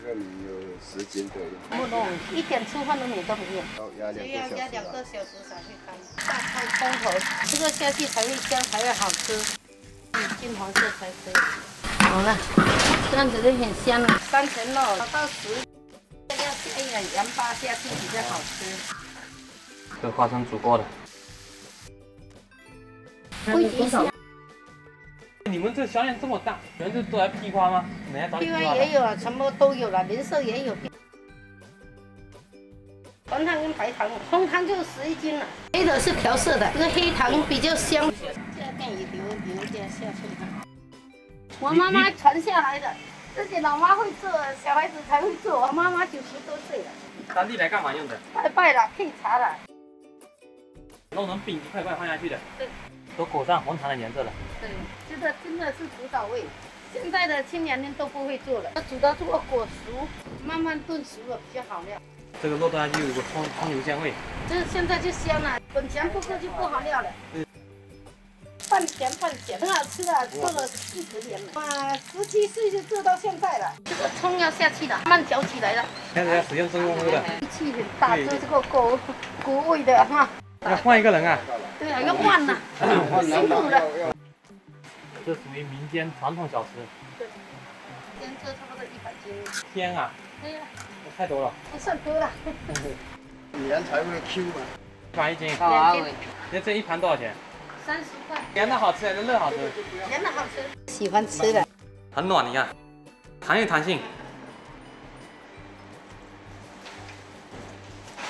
这个米有十斤左右，不弄，一点出饭的米都没有。要压就要压两两个小时啊。个小时才会干，大开空头，这个下去才会香，才会好吃，嗯，金黄色才可以。好了，这样子就很香了。三层肉到十，要加一点盐巴下去比较好吃。这花生煮过了。不影响。你们这销量这么大，全是都来批发吗？批批发也有啊，什么都有了，零售也有。红糖跟白糖，红糖就十一斤了，黑的是调色的，这个黑糖比较香。下面也留留点下去看。我妈妈传下来的，自己老妈会做，小孩子才会做。我妈妈九十多岁了，当地来干嘛用的？拜拜了，配茶了。弄成饼一块块放下去的，对，都裹上红糖的颜色了。对，这个真的是古早味。现在的青年人都不会做了，要煮到这个果熟，慢慢炖熟了比较好料。这个肉炖下去有个葱葱油香味。这现在就香了，本钱不够就不好料了。半甜半咸，很好吃的，做了四十年了。哇，十七岁就做到现在了。这个葱要下去了，慢嚼起来了。现在要使用真功夫的，力气很大，做这个果果味的哈。要换一个人啊。对啊，要换了，辛苦了。这属于民间传统小吃。对，先做差不多一百斤。天啊，对呀，太多了，不算多了。盐才会 Q 嘛。一盘一斤。两斤那这一盘多少钱？三十块，甜的好吃还是热好吃？甜的好吃。喜欢吃的。很暖，你看，弹有弹性。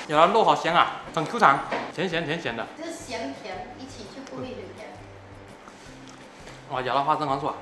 有了肉好香啊，很 Q 弹，甜咸甜咸的，这咸甜一起就不会很甜。哇，咬到花生好爽。